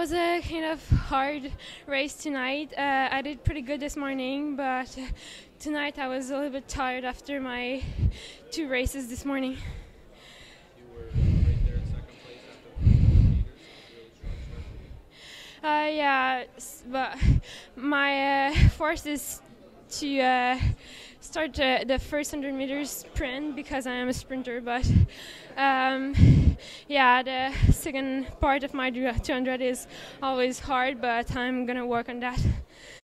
was a kind of hard race tonight. Uh, I did pretty good this morning, but tonight I was a little bit tired after my two races this morning. You were right there in second place after 100 meters. Really strong start. Uh, yeah, but my uh, force is to uh, start uh, the first 100 meters sprint because I am a sprinter. But um, yeah, the second part of my 200 is always hard, but I'm gonna work on that.